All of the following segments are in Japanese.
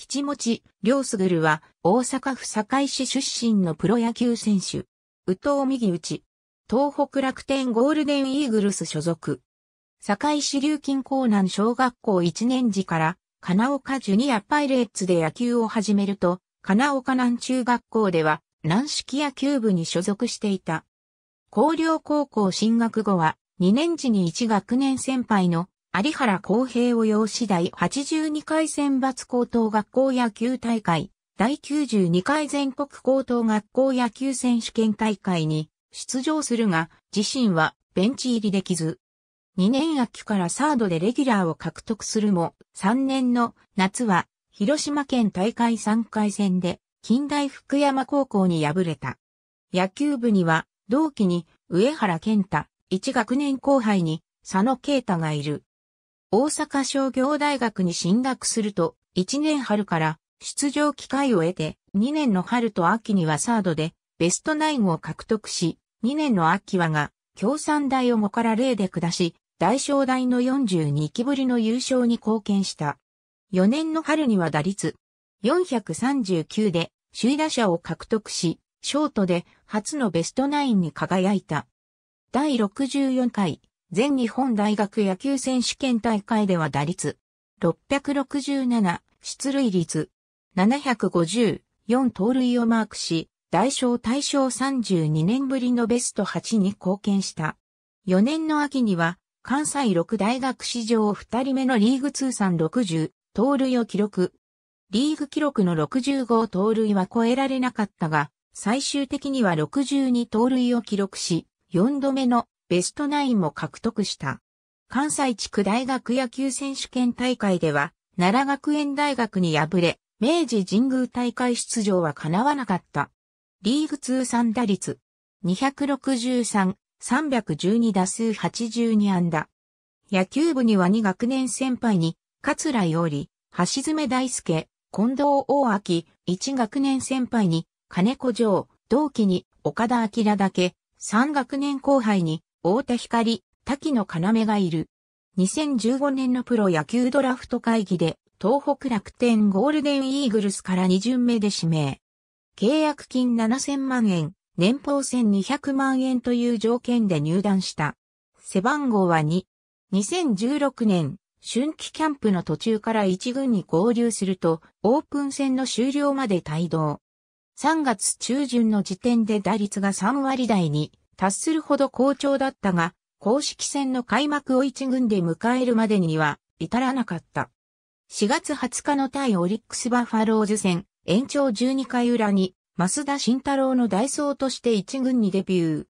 吉持良卓は大阪府堺市出身のプロ野球選手。宇藤右打ち。東北楽天ゴールデンイーグルス所属。堺市流金港南小学校1年時から、金岡ジュニアパイレーツで野球を始めると、金岡南中学校では、軟式野球部に所属していた。高陵高校進学後は、2年時に1学年先輩の有原公平を養子第82回選抜高等学校野球大会、第92回全国高等学校野球選手権大会に出場するが、自身はベンチ入りできず。2年秋からサードでレギュラーを獲得するも、3年の夏は広島県大会3回戦で近代福山高校に敗れた。野球部には同期に上原健太、1学年後輩に佐野啓太がいる。大阪商業大学に進学すると、1年春から出場機会を得て、2年の春と秋にはサードでベストナインを獲得し、2年の秋はが、共産大を5から0で下し、大正大の42期ぶりの優勝に貢献した。4年の春には打率439で首位打者を獲得し、ショートで初のベストナインに輝いた。第64回全日本大学野球選手権大会では打率667、出塁率750、4盗塁をマークし、大正大正32年ぶりのベスト8に貢献した。4年の秋には、関西6大学史上2人目のリーグ通算60盗塁を記録。リーグ記録の65盗塁は超えられなかったが、最終的には62盗塁を記録し、4度目のベストナインも獲得した。関西地区大学野球選手権大会では、奈良学園大学に敗れ、明治神宮大会出場は叶わなかった。リーグ通算打率263、312打数82安打。野球部には2学年先輩に、桂より、橋爪大輔、近藤大明、1学年先輩に、金子城、同期に、岡田明だけ、3学年後輩に、大田光、滝野要がいる。2015年のプロ野球ドラフト会議で、東北楽天ゴールデンイーグルスから2巡目で指名。契約金7000万円、年俸1200万円という条件で入団した。背番号は2。2016年、春季キャンプの途中から1軍に合流すると、オープン戦の終了まで帯同。3月中旬の時点で打率が3割台に達するほど好調だったが、公式戦の開幕を一軍で迎えるまでには至らなかった。4月20日の対オリックスバファローズ戦、延長12回裏に、増田慎太郎の代走として一軍にデビュー。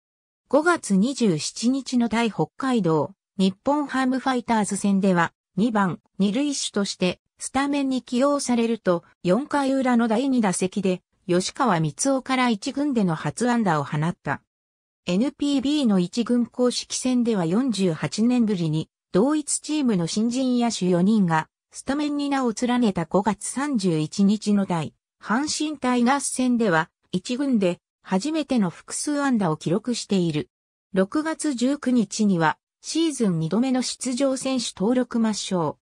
5月27日の対北海道、日本ハムファイターズ戦では、2番、二塁手としてスタメンに起用されると、4回裏の第2打席で、吉川光夫から一軍での初安打を放った。NPB の一軍公式戦では48年ぶりに同一チームの新人野手4人がスタメンに名を連ねた5月31日の第阪神タイガース戦では一軍で初めての複数安打を記録している。6月19日にはシーズン2度目の出場選手登録抹消。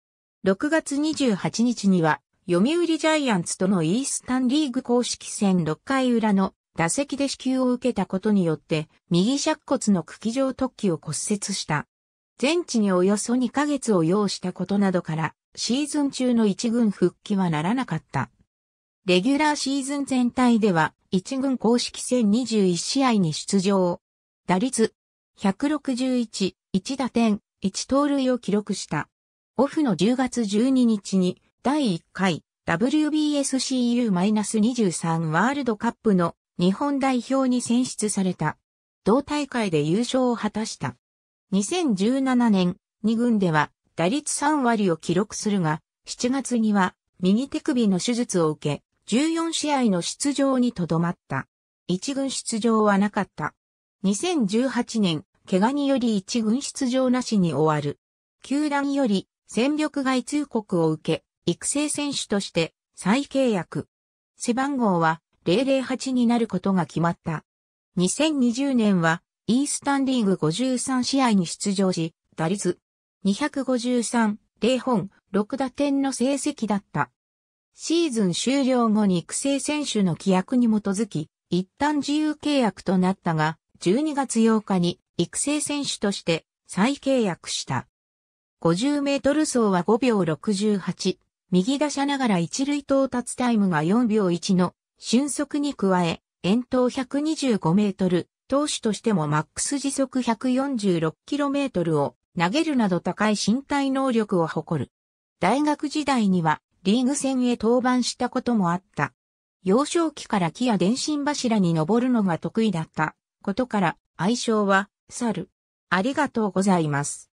6月28日には読売ジャイアンツとのイースタンリーグ公式戦6回裏の打席で支給を受けたことによって、右尺骨の茎状突起を骨折した。全治におよそ2ヶ月を要したことなどから、シーズン中の一軍復帰はならなかった。レギュラーシーズン全体では、一軍公式戦21試合に出場。打率、161、1打点、1盗塁を記録した。オフの10月12日に、第1回 WBSCU-23 ワールドカップの日本代表に選出された。同大会で優勝を果たした。2017年、2軍では打率3割を記録するが、7月には右手首の手術を受け、14試合の出場にとどまった。1軍出場はなかった。2018年、怪我により1軍出場なしに終わる。球団より戦力外通告を受け、育成選手として再契約。背番号は008になることが決まった。2020年はイースタンリーグ53試合に出場し、打率253、0本、6打点の成績だった。シーズン終了後に育成選手の規約に基づき、一旦自由契約となったが、12月8日に育成選手として再契約した。50メートル走は5秒68、右打者ながら一塁到達タイムが4秒1の瞬速に加え、遠投125メートル、投手としてもマックス時速 146km を投げるなど高い身体能力を誇る。大学時代にはリーグ戦へ登板したこともあった。幼少期から木や電信柱に登るのが得意だったことから愛称は猿。ありがとうございます。